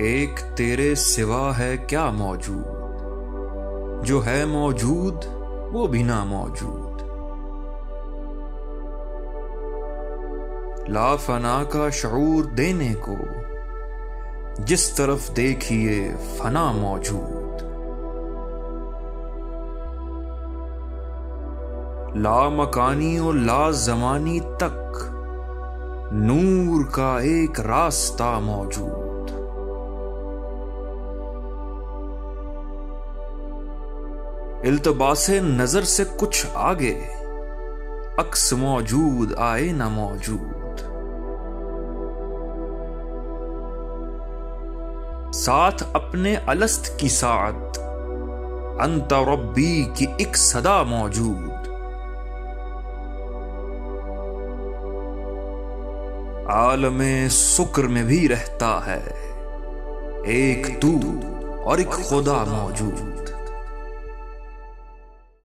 एक तेरे सिवा है क्या मौजूद? जो है मौजूद, वो भी ना मौजूद। लाफना का शूर देने को, जिस तरफ़ देखिए फना मौजूद। ला मकानी और ला जमानी तक नूर का एक रास्ता मौजूद। इल्तबास नज़र से कुछ आगे। अक्स मौजूद आए ना मौजूद। साथ अपने अलस्त की साथ, अंत की एक सदा मौजूद। आलम शुक्र में भी रहता है, एक तू और एक खुदा मौजूद।